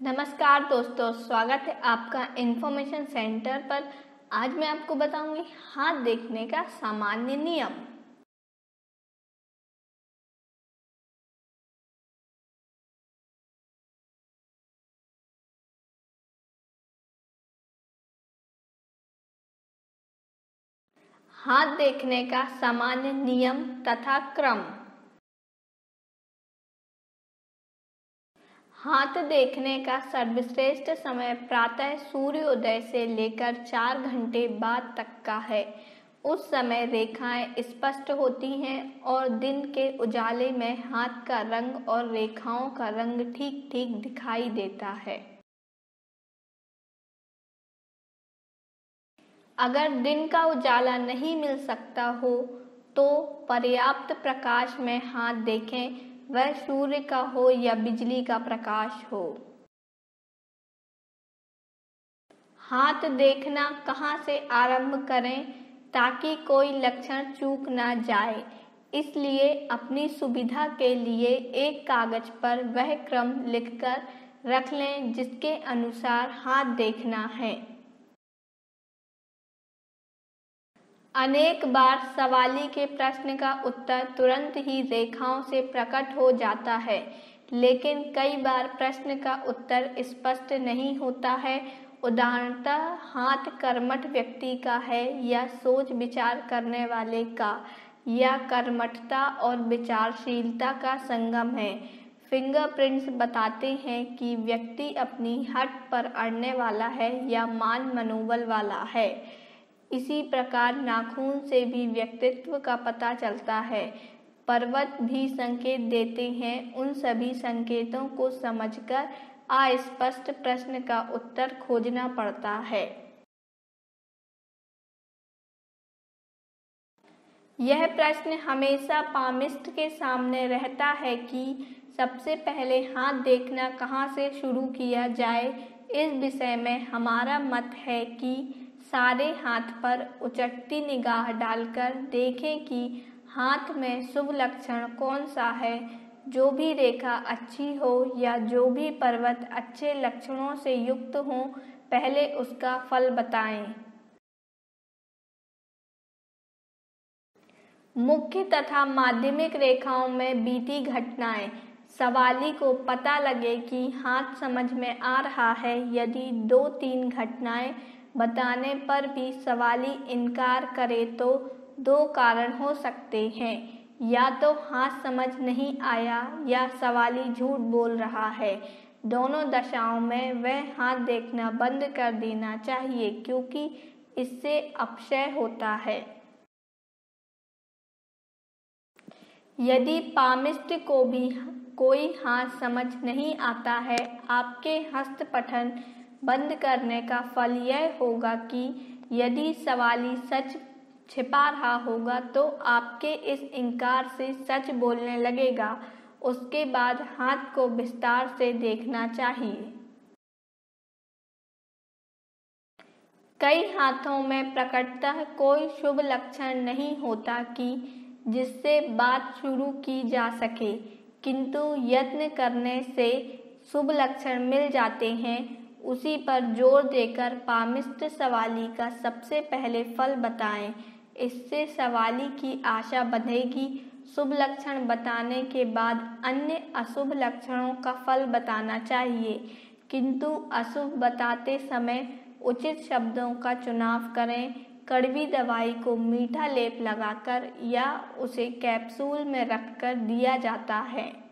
नमस्कार दोस्तों, स्वागत है आपका इन्फॉर्मेशन सेंटर पर। आज मैं आपको बताऊँगी हाथ देखने का सामान्य नियम। हाथ देखने का सामान्य नियम तथा क्रम। हाथ देखने का सर्वश्रेष्ठ समय प्रातः सूर्योदय से लेकर चार घंटे बाद तक का है। उस समय रेखाएँ स्पष्ट होती हैं और दिन के उजाले में हाथ का रंग और रेखाओं का रंग ठीक ठीक दिखाई देता है। अगर दिन का उजाला नहीं मिल सकता हो तो पर्याप्त प्रकाश में हाथ देखें वह सूर्य का हो या बिजली का प्रकाश हो। हाथ देखना कहाँ से आरंभ करें ताकि कोई लक्षण चूक ना जाए। इसलिए अपनी सुविधा के लिए एक कागज़ पर वह क्रम लिखकर रख लें जिसके अनुसार हाथ देखना है। अनेक बार सवाली के प्रश्न का उत्तर तुरंत ही रेखाओं से प्रकट हो जाता है, लेकिन कई बार प्रश्न का उत्तर स्पष्ट नहीं होता है। उदाहरणतः, हाथ कर्मठ व्यक्ति का है या सोच विचार करने वाले का, या कर्मठता और विचारशीलता का संगम है। फिंगरप्रिंट्स बताते हैं कि व्यक्ति अपनी हट पर अड़ने वाला है या मान मनोबल वाला है। इसी प्रकार नाखून से भी व्यक्तित्व का पता चलता है। पर्वत भी संकेत देते हैं। उन सभी संकेतों को समझकर अस्पष्ट प्रश्न का उत्तर खोजना पड़ता है। यह प्रश्न हमेशा पामिस्ट के सामने रहता है कि सबसे पहले हाथ देखना कहाँ से शुरू किया जाए। इस विषय में हमारा मत है कि सारे हाथ पर उचटती निगाह डालकर देखें कि हाथ में शुभ लक्षण कौन सा है, जो भी रेखा अच्छी हो या जो भी पर्वत अच्छे लक्षणों से युक्त हो, पहले उसका फल बताएँ। मुख्य तथा माध्यमिक रेखाओं में बीती घटनाएँ सवाली को पता लगे कि हाथ समझ में आ रहा है, यदि दो तीन घटनाएँ बताने पर भी सवाली इनकार करे तो दो कारण हो सकते हैं। या तो हाथ समझ नहीं आया या सवाली झूठ बोल रहा है। दोनों दशाओं में वह हाथ देखना बंद कर देना चाहिए क्योंकि इससे अपशय होता है। यदि पामिस्ट को भी कोई हाथ समझ नहीं आता है, आपके हस्त पठन बंद करने का फल यह होगा कि यदि सवाली सच छिपा रहा होगा तो आपके इस इनकार से सच बोलने लगेगा। उसके बाद हाथ को विस्तार से देखना चाहिए। कई हाथों में प्रकटतः कोई शुभ लक्षण नहीं होता कि जिससे बात शुरू की जा सके, किंतु यत्न करने से शुभ लक्षण मिल जाते हैं। उसी पर ज़ोर देकर पामिस्ट सवाली का सबसे पहले फल बताएँ। इससे सवाली की आशा बढ़ेगी। शुभ लक्षण बताने के बाद अन्य अशुभ लक्षणों का फल बताना चाहिए। किंतु अशुभ बताते समय उचित शब्दों का चुनाव करें। कड़वी दवाई को मीठा लेप लगाकर या उसे कैप्सूल में रखकर दिया जाता है।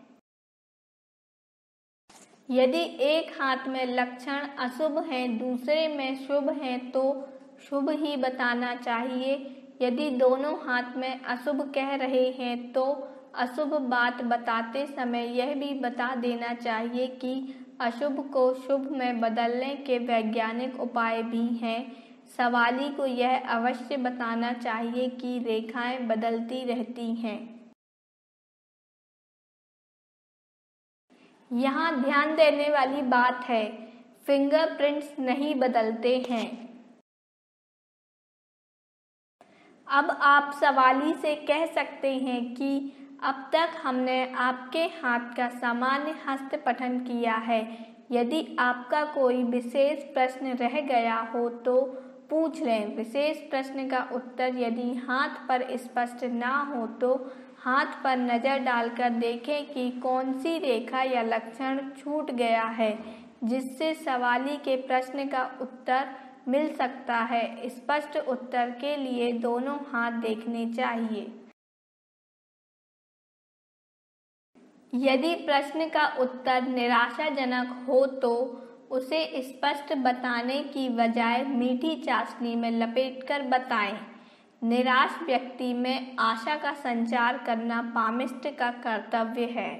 यदि एक हाथ में लक्षण अशुभ हैं, दूसरे में शुभ हैं तो शुभ ही बताना चाहिए। यदि दोनों हाथ में अशुभ कह रहे हैं तो अशुभ बात बताते समय यह भी बता देना चाहिए कि अशुभ को शुभ में बदलने के वैज्ञानिक उपाय भी हैं। सवाली को यह अवश्य बताना चाहिए कि रेखाएँ बदलती रहती हैं। यहाँ ध्यान देने वाली बात है फिंगरप्रिंट्स नहीं बदलते हैं। अब आप सवाली से कह सकते हैं कि अब तक हमने आपके हाथ का सामान्य हस्त पठन किया है। यदि आपका कोई विशेष प्रश्न रह गया हो तो पूछ लें। विशेष प्रश्न का उत्तर यदि हाथ पर स्पष्ट ना हो तो हाथ पर नज़र डालकर देखें कि कौन सी रेखा या लक्षण छूट गया है, जिससे सवाली के प्रश्न का उत्तर मिल सकता है स्पष्ट उत्तर के लिए दोनों हाथ देखने चाहिए यदि प्रश्न का उत्तर निराशाजनक हो तो उसे स्पष्ट बताने की बजाय मीठी चाशनी में लपेटकर बताएँ। निराश व्यक्ति में आशा का संचार करना पामिस्ट का कर्तव्य है।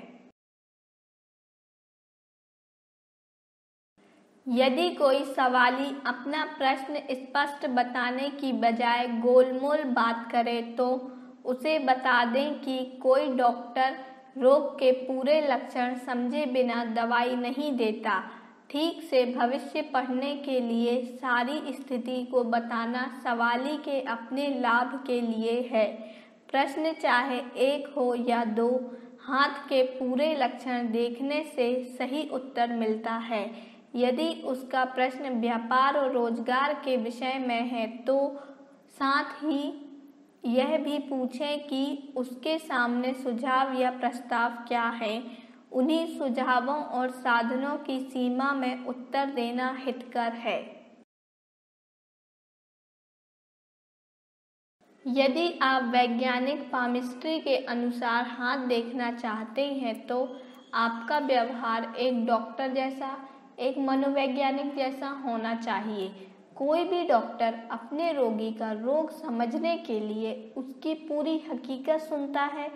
यदि कोई सवाली अपना प्रश्न स्पष्ट बताने की बजाय गोलमोल बात करे तो उसे बता दें कि कोई डॉक्टर रोग के पूरे लक्षण समझे बिना दवाई नहीं देता। ठीक से भविष्य पढ़ने के लिए सारी स्थिति को बताना सवाली के अपने लाभ के लिए है। प्रश्न चाहे एक हो या दो, हाथ के पूरे लक्षण देखने से सही उत्तर मिलता है। यदि उसका प्रश्न व्यापार और रोज़गार के विषय में है तो साथ ही यह भी पूछें कि उसके सामने सुझाव या प्रस्ताव क्या है। उन्हीं सुझावों और साधनों की सीमा में उत्तर देना हितकर है। यदि आप वैज्ञानिक पामिस्ट्री के अनुसार हाथ देखना चाहते हैं तो आपका व्यवहार एक डॉक्टर जैसा, एक मनोवैज्ञानिक जैसा होना चाहिए। कोई भी डॉक्टर अपने रोगी का रोग समझने के लिए उसकी पूरी हकीकत सुनता है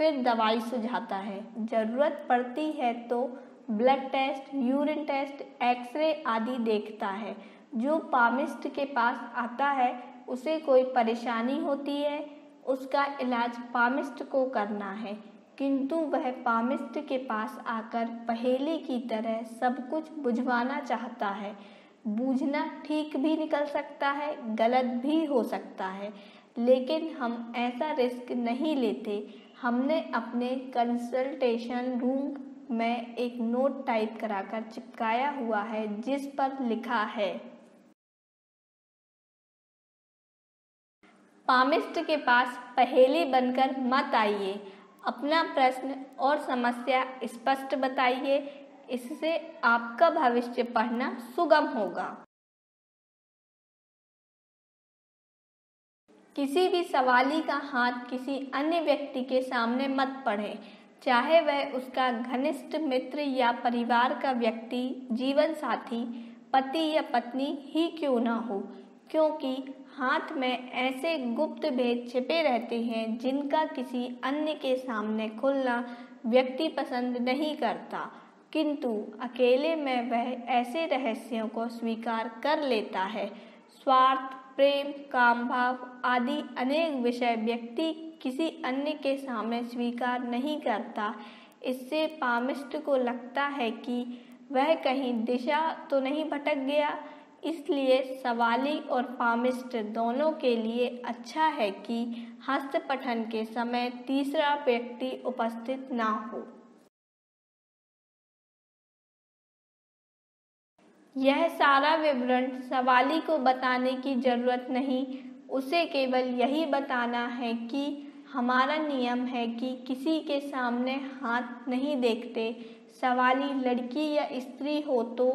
फिर दवाई सुझाता है। ज़रूरत पड़ती है तो blood test, urine test, X ray आदि देखता है। जो पामिस्ट के पास आता है, उसे कोई परेशानी होती है, उसका इलाज पामिस्ट को करना है। किंतु वह पामिस्ट के पास आकर पहेली की तरह सब कुछ बुझवाना चाहता है। बूझना ठीक भी निकल सकता है, गलत भी हो सकता है। लेकिन हम ऐसा रिस्क नहीं लेते। हमने अपने कंसल्टेशन रूम में एक नोट टाइप कराकर चिपकाया हुआ है, जिस पर लिखा है, पामिस्ट के पास पहेली बनकर मत आइए। अपना प्रश्न और समस्या स्पष्ट बताइए। इससे आपका भविष्य पढ़ना सुगम होगा। किसी भी सवाली का हाथ किसी अन्य व्यक्ति के सामने मत पढ़े। चाहे वह उसका घनिष्ठ मित्र या परिवार का व्यक्ति, जीवन साथी, पति या पत्नी ही क्यों ना हो? क्योंकि हाथ में ऐसे गुप्त भेद छिपे रहते हैं जिनका किसी अन्य के सामने खुलना व्यक्ति पसंद नहीं करता। किंतु अकेले में वह ऐसे रहस्यों को स्वीकार कर लेता है। स्वार्थ प्रेम काम भाव आदि अनेक विषय व्यक्ति किसी अन्य के सामने स्वीकार नहीं करता। इससे पामिस्ट को लगता है कि वह कहीं दिशा तो नहीं भटक गया। इसलिए सवाली और पामिस्ट दोनों के लिए अच्छा है कि हस्त पठन के समय तीसरा व्यक्ति उपस्थित ना हो। यह सारा विवरण सवाली को बताने की ज़रूरत नहीं। उसे केवल यही बताना है कि हमारा नियम है कि किसी के सामने हाथ नहीं देखते। सवाली लड़की या स्त्री हो तो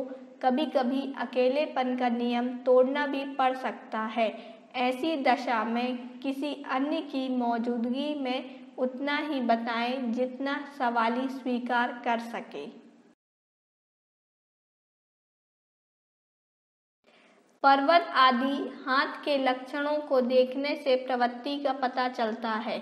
कभी कभी अकेलेपन का नियम तोड़ना भी पड़ सकता है। ऐसी दशा में किसी अन्य की मौजूदगी में उतना ही बताएँ जितना सवाली स्वीकार कर सके। पर्वत आदि हाथ के लक्षणों को देखने से प्रवृत्ति का पता चलता है।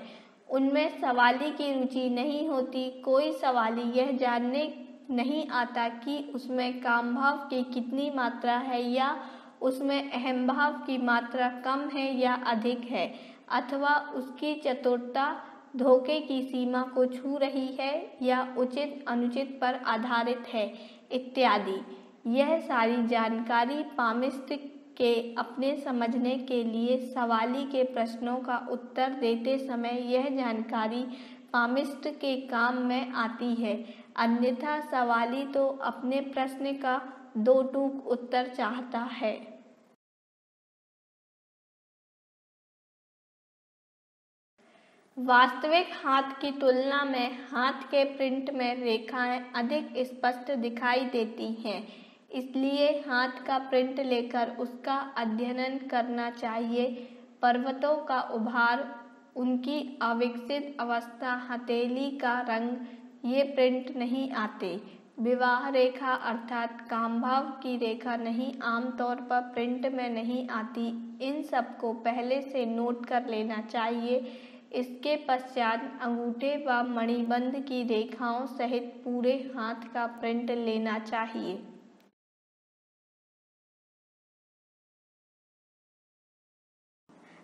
उनमें सवाली की रुचि नहीं होती, कोई सवाली यह जानने नहीं आता कि उसमें काम भाव की कितनी मात्रा है या उसमें अहम भाव की मात्रा कम है या अधिक है, अथवा उसकी चतुरता धोखे की सीमा को छू रही है या उचित अनुचित पर आधारित है, इत्यादि। यह सारी जानकारी पामिस्ट के अपने समझने के लिए सवाली के प्रश्नों का उत्तर देते समय यह जानकारी पामिस्ट के काम में आती है। अन्यथा सवाली तो अपने प्रश्न का दो टूक उत्तर चाहता है। वास्तविक हाथ की तुलना में हाथ के प्रिंट में रेखाएँ अधिक स्पष्ट दिखाई देती हैं। इसलिए हाथ का प्रिंट लेकर उसका अध्ययन करना चाहिए। पर्वतों का उभार, उनकी अविकसित अवस्था, हथेली का रंग, ये प्रिंट नहीं आते। विवाह रेखा अर्थात कामभाव की रेखा नहीं, आमतौर पर प्रिंट में नहीं आती। इन सबको पहले से नोट कर लेना चाहिए। इसके पश्चात अंगूठे व मणिबंध की रेखाओं सहित पूरे हाथ का प्रिंट लेना चाहिए।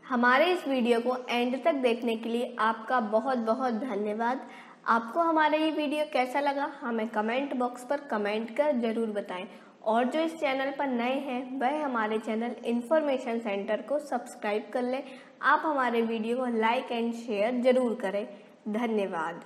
हमारे इस वीडियो को एंड तक देखने के लिए आपका बहुत बहुत धन्यवाद। आपको हमारा ये वीडियो कैसा लगा, हमें कमेंट बॉक्स पर कमेंट कर ज़रूर बताएँ। और जो इस चैनल पर नए हैं, वह हमारे चैनल इन्फॉर्मेशन सेंटर को सब्सक्राइब कर लें। आप हमारे वीडियो को लाइक एंड शेयर ज़रूर करें। धन्यवाद।